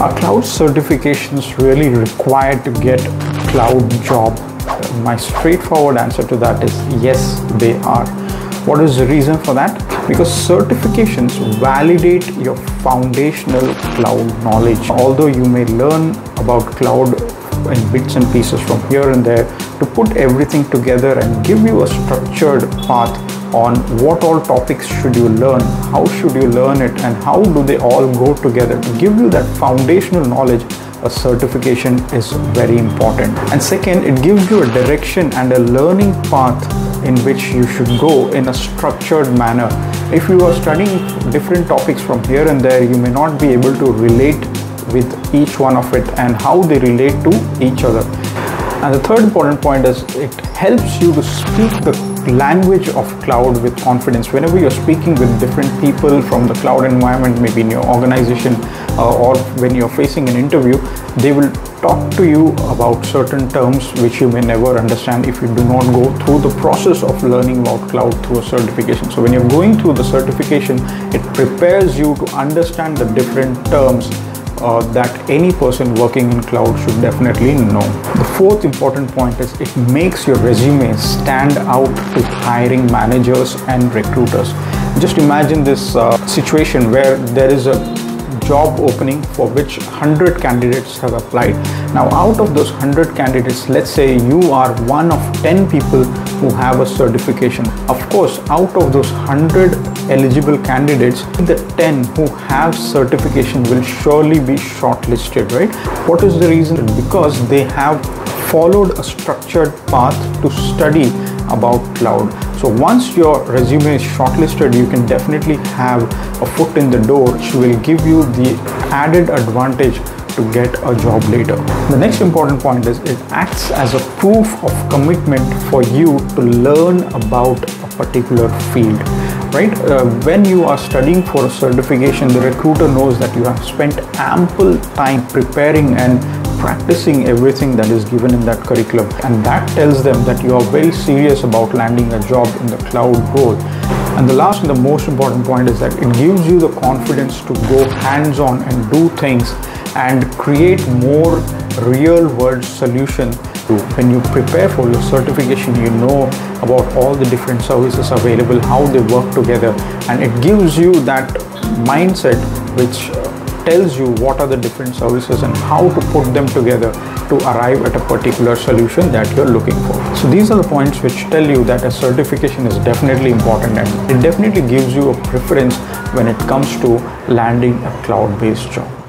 Are cloud certifications really required to get cloud job? My straightforward answer to that is yes, they are. What is the reason for that? Because certifications validate your foundational cloud knowledge. Although you may learn about cloud in bits and pieces from here and there to put everything together and give you a structured path on what all topics should you learn, how should you learn it and how do they all go together. To give you that foundational knowledge a certification is very important. And second it gives you a direction and a learning path in which you should go in a structured manner. If you are studying different topics from here and there you may not be able to relate with each one of it and how they relate to each other. And the third important point is it helps you to speak the language of cloud with confidence whenever you're speaking with different people from the cloud environment maybe in your organization uh, or when you're facing an interview they will talk to you about certain terms which you may never understand if you do not go through the process of learning about cloud through a certification so when you're going through the certification it prepares you to understand the different terms uh, that any person working in cloud should definitely know. The fourth important point is it makes your resume stand out to hiring managers and recruiters. Just imagine this uh, situation where there is a job opening for which 100 candidates have applied. Now out of those 100 candidates, let's say you are one of 10 people who have a certification. Of course, out of those 100 eligible candidates, the 10 who have certification will surely be shortlisted, right? What is the reason? Because they have followed a structured path to study about cloud. So once your resume is shortlisted, you can definitely have a foot in the door which will give you the added advantage to get a job later. The next important point is it acts as a proof of commitment for you to learn about a particular field right uh, when you are studying for a certification the recruiter knows that you have spent ample time preparing and practicing everything that is given in that curriculum. And that tells them that you are very serious about landing a job in the cloud role and the last and the most important point is that it gives you the confidence to go hands-on and do things and create more real world solution when you prepare for your certification you know about all the different services available how they work together. And it gives you that mindset which uh, tells you what are the different services and how to put them together to arrive at a particular solution that you're looking for. So these are the points which tell you that a certification is definitely important and it definitely gives you a preference when it comes to landing a cloud-based job.